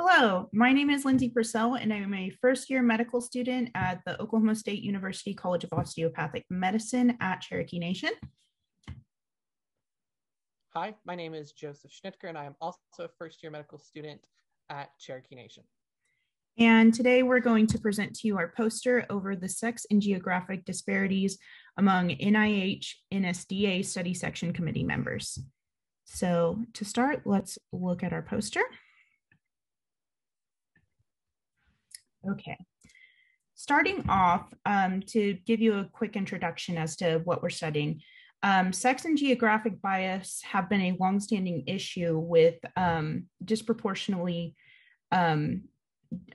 Hello, my name is Lindsey Purcell, and I'm a first year medical student at the Oklahoma State University College of Osteopathic Medicine at Cherokee Nation. Hi, my name is Joseph Schnitker, and I am also a first year medical student at Cherokee Nation. And today we're going to present to you our poster over the sex and geographic disparities among NIH NSDA study section committee members. So to start, let's look at our poster. Okay. Starting off, um, to give you a quick introduction as to what we're studying, um, sex and geographic bias have been a longstanding issue with um, disproportionately um,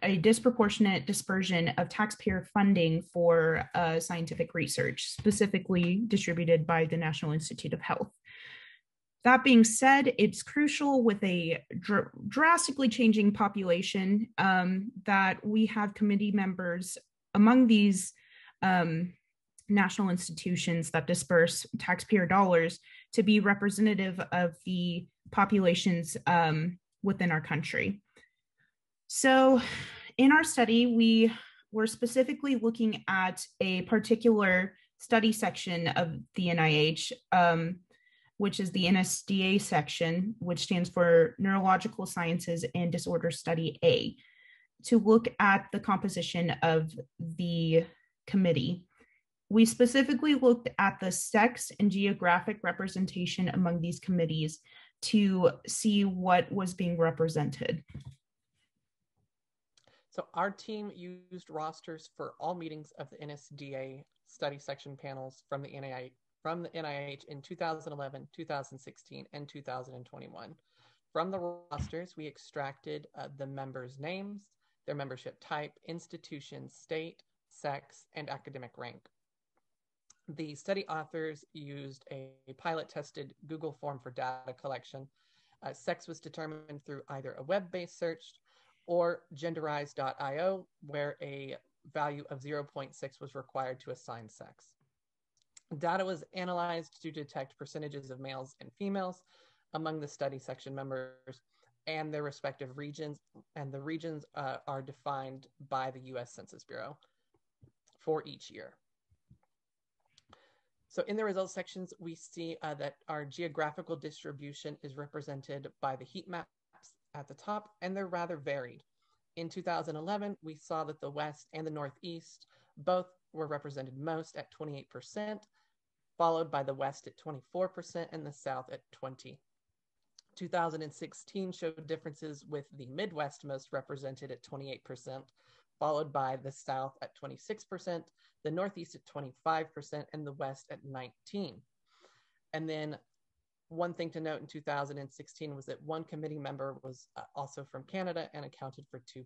a disproportionate dispersion of taxpayer funding for uh, scientific research, specifically distributed by the National Institute of Health. That being said, it's crucial with a dr- drastically changing population um, that we have committee members among these um, national institutions that disperse taxpayer dollars to be representative of the populations um, within our country. So, in our study, we were specifically looking at a particular study section of the NIH um, which is the NSDA section, which stands for Neurological Sciences and Disorder Study A, to look at the composition of the committee. We specifically looked at the sex and geographic representation among these committees to see what was being represented. So our team used rosters for all meetings of the NSDA study section panels from the NIH, from the NIH in 2011, 2016, and 2021. From the rosters, we extracted uh, the members' names, their membership type, institution, state, sex, and academic rank. The study authors used a pilot tested Google form for data collection. Uh, sex was determined through either a web based search or genderize.io, where a value of 0.6 was required to assign sex. Data was analyzed to detect percentages of males and females among the study section members and their respective regions, and the regions uh, are defined by the US Census Bureau for each year. So in the results sections, we see uh, that our geographical distribution is represented by the heat maps at the top, and they're rather varied. In 2011, we saw that the West and the Northeast both were represented most at 28%, followed by the West at 24% and the South at 20. 2016 showed differences with the Midwest most represented at 28%, followed by the South at 26%, the Northeast at 25%, and the West at 19. And then one thing to note in 2016 was that one committee member was uh, also from Canada and accounted for 2%.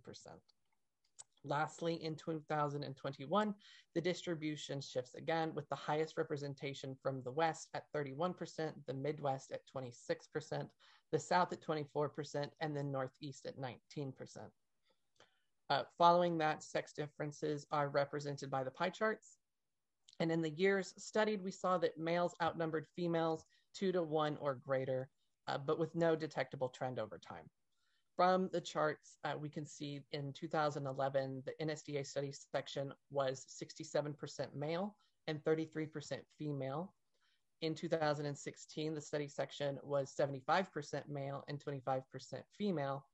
Lastly, in 2021, the distribution shifts again with the highest representation from the West at 31%, the Midwest at 26%, the South at 24%, and the Northeast at 19%. Uh, following that, sex differences are represented by the pie charts. And in the years studied, we saw that males outnumbered females two to one or greater, uh, but with no detectable trend over time. From the charts, uh, we can see in 2011, the NSDA study section was 67% male and 33% female. In 2016, the study section was 75% male and 25% female.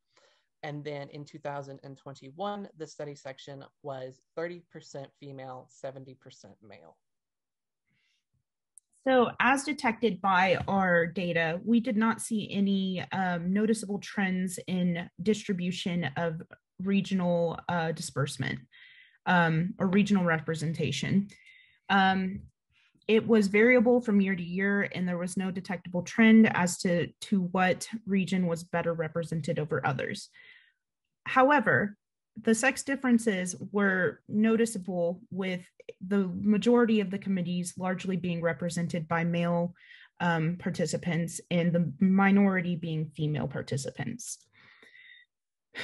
And then in 2021, the study section was 30% female, 70% male. So, as detected by our data, we did not see any um, noticeable trends in distribution of regional uh, disbursement um, or regional representation. Um, it was variable from year to year, and there was no detectable trend as to, to what region was better represented over others. However, the sex differences were noticeable with the majority of the committees largely being represented by male um, participants and the minority being female participants.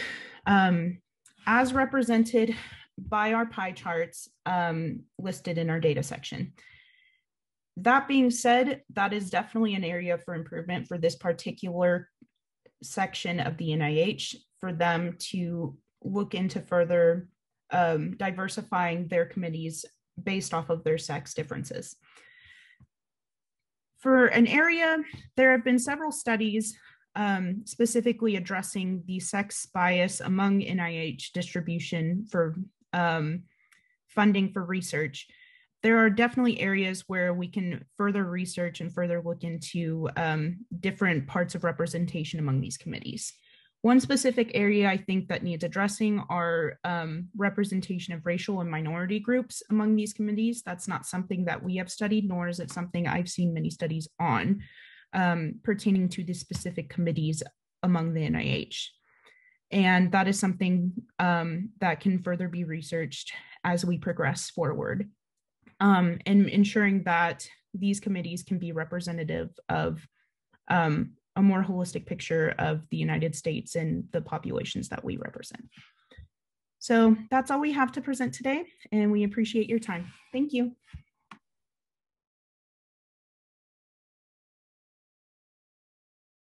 Um, as represented by our pie charts um, listed in our data section. That being said, that is definitely an area for improvement for this particular section of the NIH for them to look into further um, diversifying their committees based off of their sex differences. For an area, there have been several studies um, specifically addressing the sex bias among NIH distribution for um, funding for research. There are definitely areas where we can further research and further look into um, different parts of representation among these committees. One specific area I think that needs addressing are um, representation of racial and minority groups among these committees. That's not something that we have studied, nor is it something I've seen many studies on um, pertaining to the specific committees among the NIH. And that is something um, that can further be researched as we progress forward. Um, and ensuring that these committees can be representative of um, a more holistic picture of the United States and the populations that we represent. So that's all we have to present today, and we appreciate your time. Thank you.